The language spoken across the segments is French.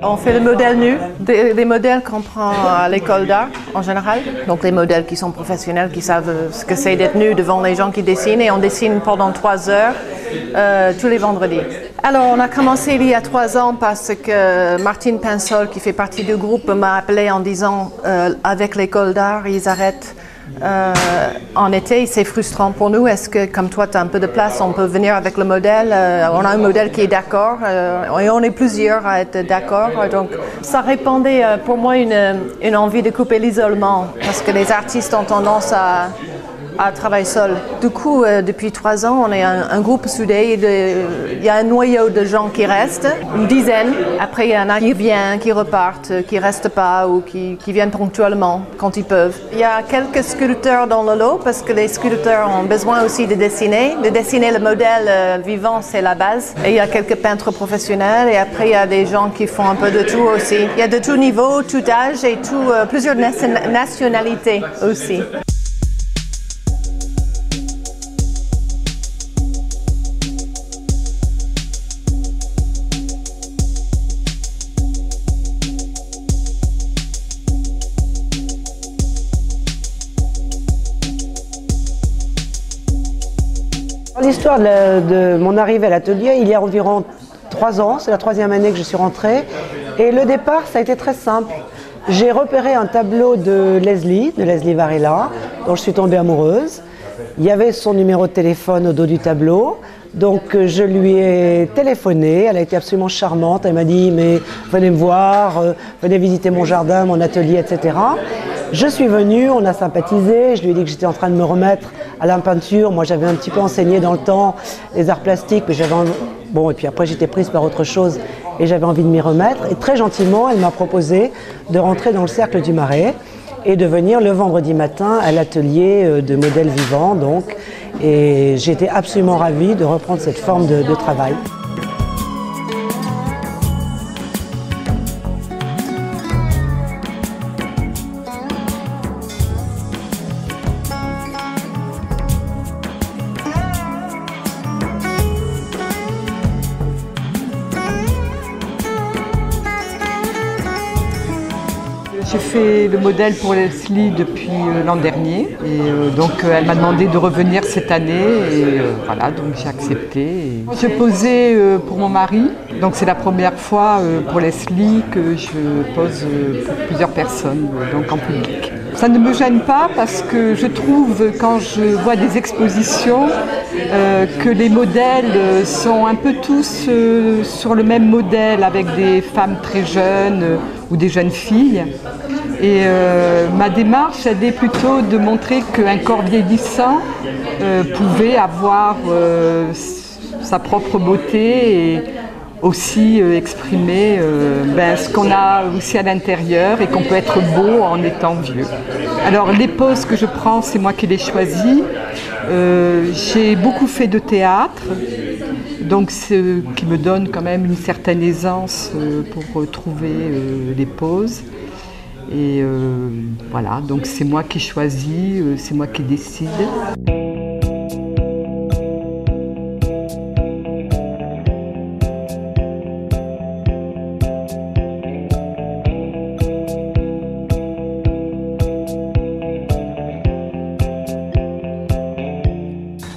On fait le modèle nu, des, des modèles qu'on prend à l'école d'art en général. Donc les modèles qui sont professionnels, qui savent ce que c'est d'être nu devant les gens qui dessinent. Et on dessine pendant trois heures euh, tous les vendredis. Alors on a commencé il y a trois ans parce que Martine Pinsol, qui fait partie du groupe, m'a appelé en disant euh, avec l'école d'art, ils arrêtent euh, en été, c'est frustrant pour nous. Est-ce que, comme toi, tu as un peu de place, on peut venir avec le modèle? Euh, On a un modèle qui est d'accord euh, et on est plusieurs à être d'accord. Donc, ça répondait euh, pour moi une, une envie de couper l'isolement parce que les artistes ont tendance à, à travailler seuls. Du coup, euh, depuis trois ans, on est un, un groupe soudé. de- Il y a un noyau de gens qui restent, une dizaine. Après, il y en a qui viennent, qui repartent, euh, qui restent pas ou qui, qui viennent ponctuellement quand ils peuvent. Il y a quelques sculpteurs dans le lot parce que les sculpteurs ont besoin aussi de dessiner. De dessiner le modèle euh, vivant, c'est la base. Et il y a quelques peintres professionnels et après, il y a des gens qui font un peu de tout aussi. Il y a de tout niveau, tout âge et tout, euh, plusieurs nation- nationalités aussi. L'histoire de, de mon arrivée à l'atelier, il y a environ trois ans, c'est la troisième année que je suis rentrée. Et le départ, ça a été très simple. J'ai repéré un tableau de Leslie, de Leslie Varela, dont je suis tombée amoureuse. Il y avait son numéro de téléphone au dos du tableau. Donc je lui ai téléphoné, elle a été absolument charmante, elle m'a dit mais venez me voir, euh, venez visiter mon jardin, mon atelier, etc. Je suis venue, on a sympathisé, je lui ai dit que j'étais en train de me remettre à la peinture. Moi j'avais un petit peu enseigné dans le temps les arts plastiques, mais j'avais bon et puis après j'étais prise par autre chose et j'avais envie de m'y remettre. Et très gentiment, elle m'a proposé de rentrer dans le cercle du Marais et de venir le vendredi matin à l'atelier euh, de modèles vivants. Donc, et j'étais absolument ravie de reprendre cette forme de travail. J'ai fait le modèle pour Leslie depuis euh, l'an dernier et euh, donc euh, elle m'a demandé de revenir cette année et voilà donc j'ai accepté. et- posé euh, pour mon mari donc c'est la première fois pour Leslie que je pose pour plusieurs personnes donc en public. Ça ne me gêne pas parce que je trouve quand je vois des expositions euh, que les modèles euh, sont un peu tous euh, sur le même modèle avec des femmes très jeunes euh, ou des jeunes filles. Et euh, ma démarche, elle plutôt de montrer qu'un corps vieillissant pouvait avoir sa propre beauté et aussi euh, exprimer euh, ben, ce qu'on a aussi à l'intérieur et qu'on peut être beau en étant vieux. Alors les poses que je prends, c'est moi qui les choisis. Euh, J'ai beaucoup fait de théâtre, donc ce qui me donne quand même une certaine aisance pour trouver les poses. Et voilà, donc c'est moi qui choisis, c'est moi qui décide.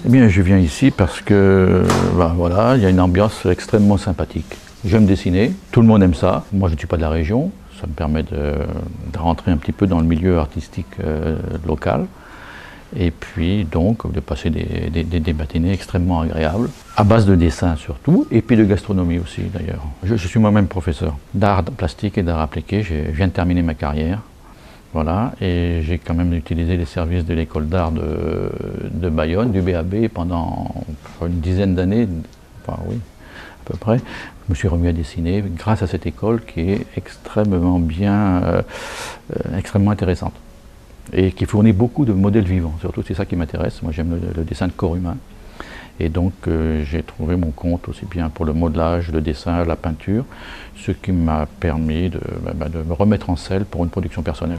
Eh bien, je viens ici parce que, ben voilà, il y a une ambiance extrêmement sympathique. J'aime dessiner, tout le monde aime ça. Moi, je ne suis pas de la région, ça me permet de, rentrer un petit peu dans le milieu artistique euh, local. Et puis, donc, de passer des, matinées extrêmement agréables, à base de dessin surtout, et puis de gastronomie aussi d'ailleurs. Je, je suis moi-même professeur d'art plastique et d'art appliqué, je viens de terminer ma carrière. Voilà, et j'ai quand même utilisé les services de l'école d'art de, Bayonne, du BAB, pendant une dizaine d'années, enfin oui, à peu près. Je me suis remis à dessiner grâce à cette école qui est extrêmement bien, euh, euh, extrêmement intéressante. Et qui fournit beaucoup de modèles vivants, surtout c'est ça qui m'intéresse. Moi j'aime le, le dessin de corps humain. Et donc euh, j'ai trouvé mon compte aussi bien pour le modelage, le dessin, la peinture, ce qui m'a permis de, bah, bah, me remettre en selle pour une production personnelle.